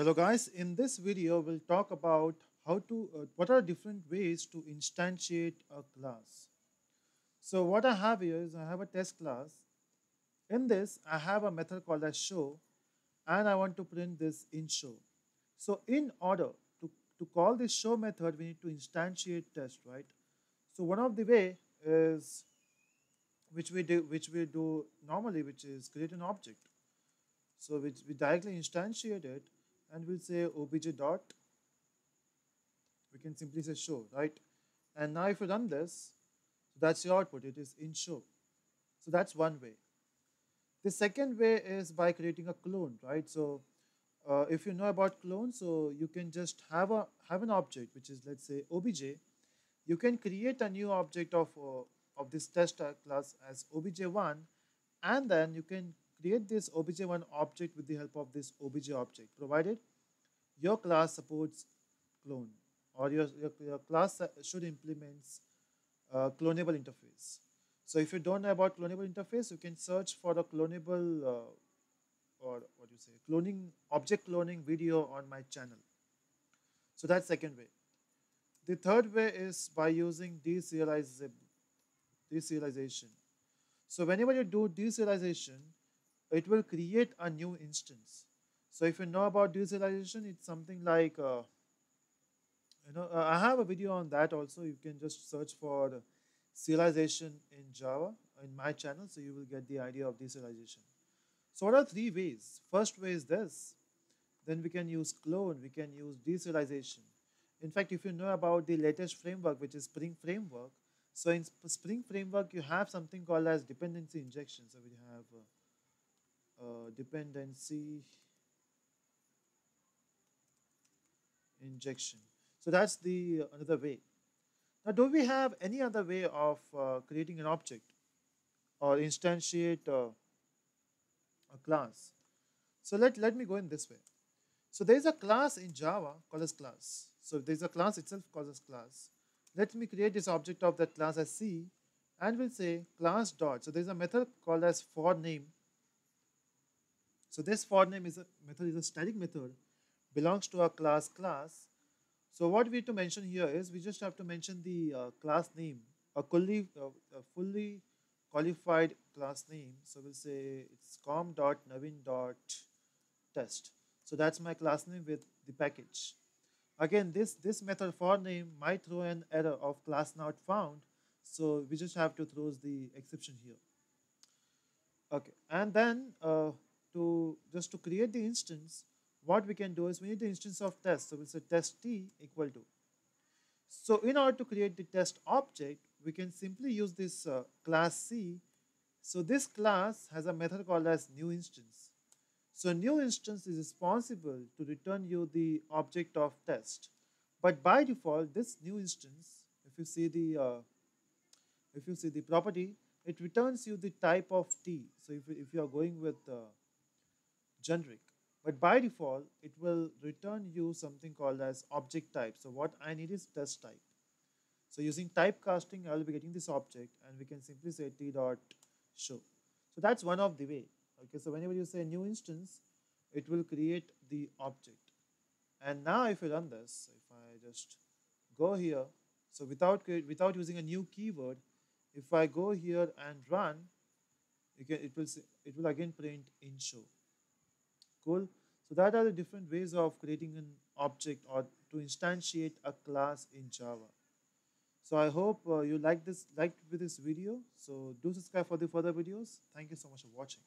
Hello guys, in this video we'll talk about how to, uh, what are different ways to instantiate a class. So what I have here is I have a test class. In this I have a method called as show and I want to print this in show. So in order to, to call this show method we need to instantiate test, right? So one of the way is which we do which we do normally which is create an object. So we, we directly instantiate it and we'll say obj dot. We can simply say show right? And now if you run this that's your output. It is in show. So that's one way. The second way is by creating a clone right? So uh, if you know about clone so you can just have a have an object which is let's say obj you can create a new object of uh, of this test class as obj1 and then you can create this obj1 object with the help of this obj object provided your class supports clone or your, your, your class should implement uh, cloneable interface. So if you don't know about cloneable interface, you can search for a cloneable uh, or what do you say, cloning, object cloning video on my channel. So that's second way. The third way is by using deserialization. So whenever you do deserialization, it will create a new instance. So if you know about deserialization, it's something like, uh, you know, uh, I have a video on that also. You can just search for serialization in Java in my channel, so you will get the idea of deserialization. So what are three ways? First way is this. Then we can use clone, we can use deserialization. In fact, if you know about the latest framework, which is Spring Framework, so in Spring Framework, you have something called as dependency injection. So we have uh, uh, dependency injection. So that's the uh, another way. Now, do we have any other way of uh, creating an object or instantiate uh, a class? So let, let me go in this way. So there is a class in Java called as class. So there is a class itself called as class. Let me create this object of that class as C and we'll say class dot. So there is a method called as for name. So this for name is a method is a static method belongs to a class class. So what we have to mention here is we just have to mention the uh, class name, a fully, uh, a fully qualified class name. So we'll say it's com.navin.test. So that's my class name with the package. Again, this, this method for name might throw an error of class not found. So we just have to throw the exception here. Okay, and then uh, to just to create the instance, what we can do is we need the instance of test. So we'll say test t equal to. So in order to create the test object, we can simply use this uh, class C. So this class has a method called as new instance. So new instance is responsible to return you the object of test. But by default, this new instance, if you see the uh, if you see the property, it returns you the type of t. So if, if you are going with uh, generic, but by default, it will return you something called as object type. So what I need is test type. So using typecasting, I will be getting this object and we can simply say t dot show. So that's one of the way. Okay, so whenever you say new instance, it will create the object. And now if you run this, if I just go here, so without without using a new keyword, if I go here and run, you can, it will it will again print in show. Cool. So that are the different ways of creating an object or to instantiate a class in Java. So I hope uh, you like this liked with this video. So do subscribe for the further videos. Thank you so much for watching.